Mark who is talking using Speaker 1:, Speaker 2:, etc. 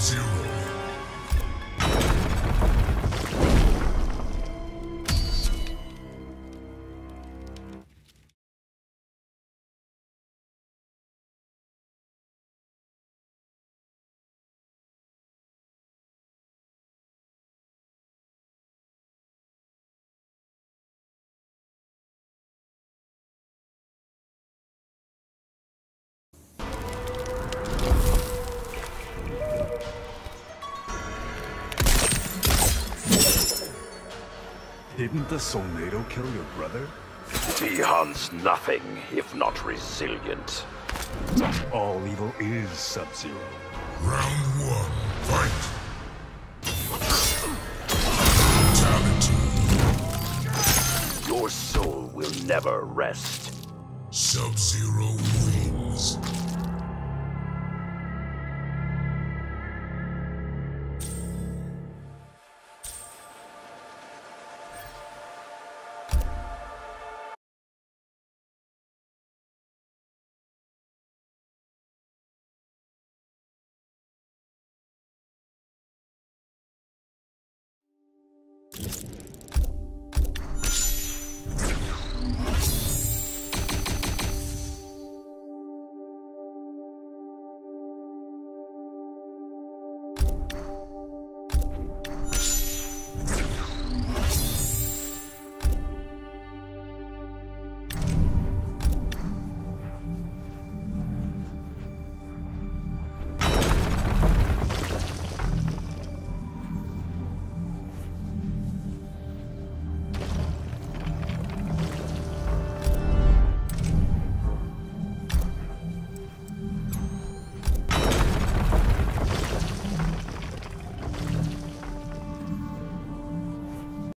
Speaker 1: Zero. Didn't the Solnado kill your brother?
Speaker 2: Bi-Han's nothing if not resilient.
Speaker 1: All evil is Sub-Zero.
Speaker 3: Round one, fight! Fatality.
Speaker 2: Your soul will never rest.
Speaker 3: Sub-Zero wins.